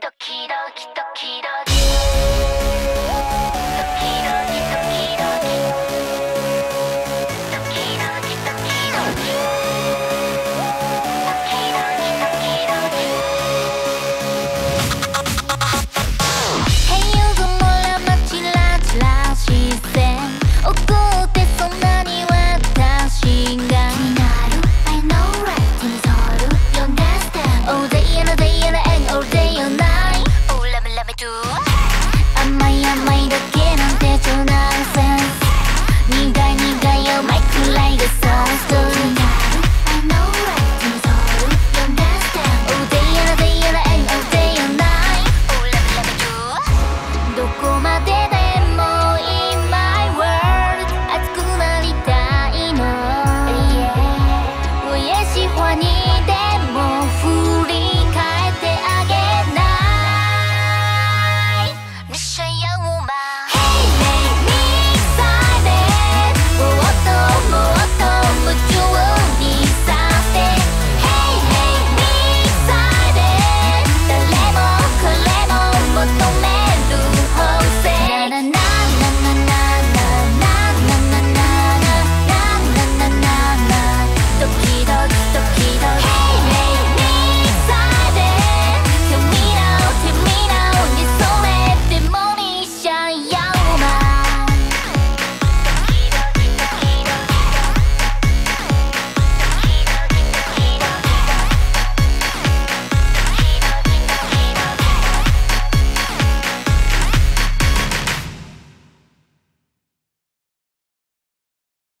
ドキドキドキドキ。